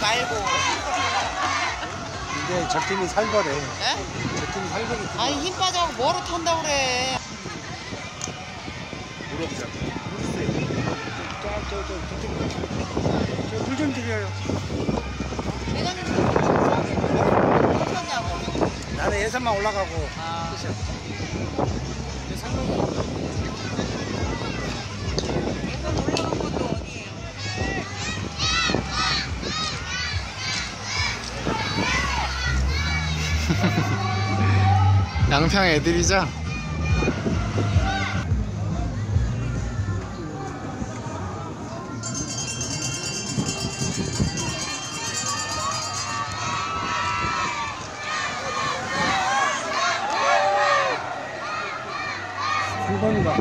말고. 이제 저 팀이 살벌해. 예? 저 팀이 살벌해. 아니 힘 빠져갖고 뭐로 탄다 그래. 물어보자. 저저저 저물 좀 드려요. 회장님. 나는 예산만 올라가고. 아. 예산 양평 애들이죠? 물건이가.